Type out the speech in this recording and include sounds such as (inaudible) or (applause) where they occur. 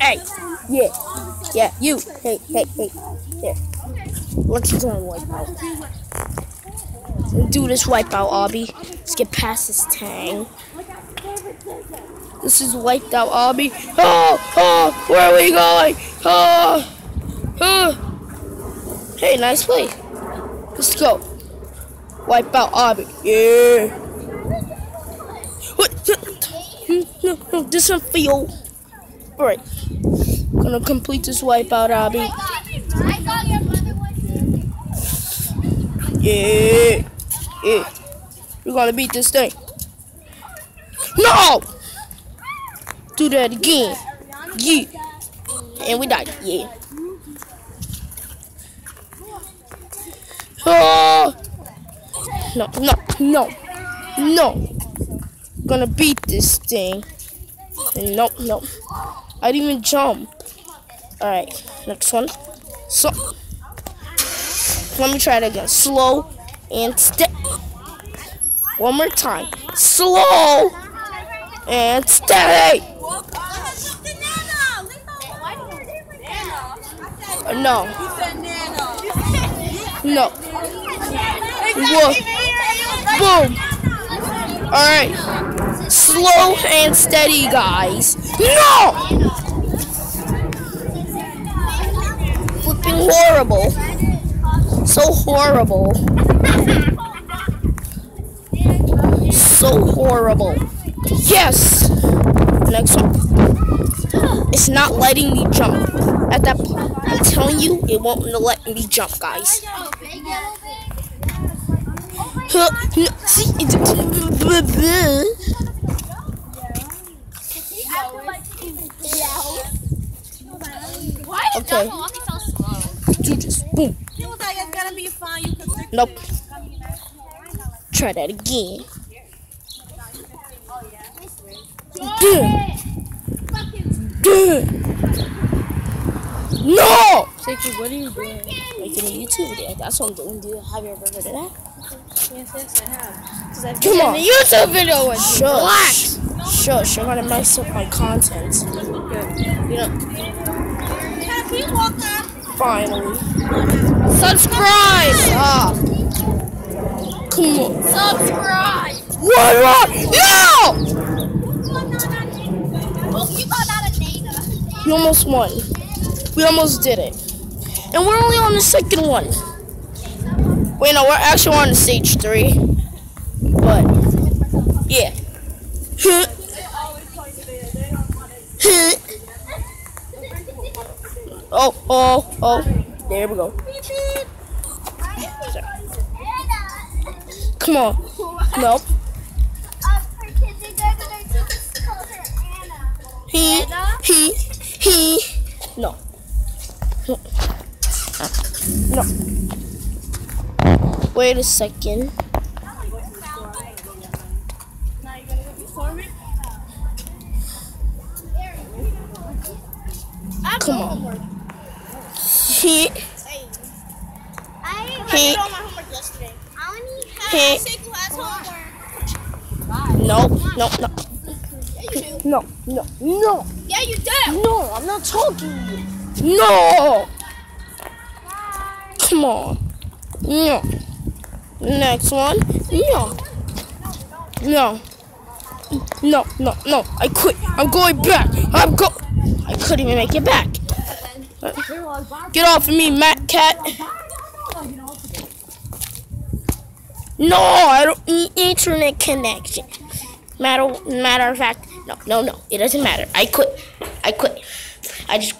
Hey, yeah, yeah, you. Hey, hey, hey. Here. Let's go and wipe out. Do this wipeout, Obby. Let's get past this tang. This is wiped out, Obby. Oh, oh, where are we going? Oh, oh. Hey, nice play. Let's go. Wipe out Obby. Yeah. What? No, no, this one for you. Alright. Gonna complete this wipeout, Obby. Yeah. Yeah. We're gonna beat this thing. No! Do that again. Yeah. And we died. Yeah. Oh! No, no, no, no. Gonna beat this thing. Nope, nope. I didn't even jump. Alright, next one. So, let me try it again. Slow and steady. One more time. Slow and steady. No. No. Whoa. Boom. Alright. Slow and steady, guys. No! Flipping horrible. So horrible. So horrible. Yes! Next one. It's not letting me jump. At that point, I'm telling you, it won't let me jump, guys. Huh, see, (laughs) Okay. You just boom. Nope. Try that again. Duh. Duh. No! Seki, what are you doing? Making a YouTube video. That's what I'm doing, dude. Have you ever heard of that? Yes, yes, I have. I've Come on. a YouTube video with you. Shush. Shush. I'm gonna mess up my content. Good. You know, finally. Subscribe! Stop. Come on. Subscribe! What? What? No! We almost won. We almost did it. And we're only on the second one. Wait, no, we're actually on the stage three. But, yeah. (laughs) (laughs) oh, oh, oh. There we go. Come on. Nope. He, he, he. No. No. Wait a second. Come on. He, he, he. No, no, no. No, no, no. Yeah, you did! No, I'm not talking to you. No! Come on. No. Next one. No. No. No, no, no. I quit. I'm going back. I'm go. I couldn't even make it back. Get off of me, Matt Cat. No, I don't need internet connection. Matter, matter of fact, no, no, no. It doesn't matter. I quit. I quit. I just